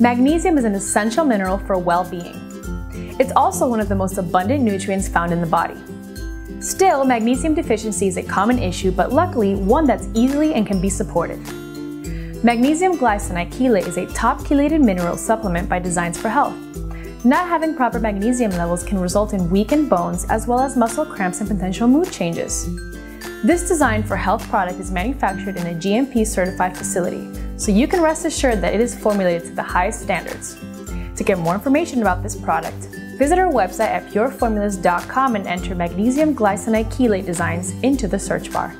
Magnesium is an essential mineral for well-being. It's also one of the most abundant nutrients found in the body. Still, magnesium deficiency is a common issue, but luckily one that's easily and can be supported. Magnesium glycinate chelate is a top chelated mineral supplement by Designs for Health. Not having proper magnesium levels can result in weakened bones as well as muscle cramps and potential mood changes. This Design for Health product is manufactured in a GMP certified facility, so you can rest assured that it is formulated to the highest standards. To get more information about this product, visit our website at pureformulas.com and enter magnesium glycinate chelate designs into the search bar.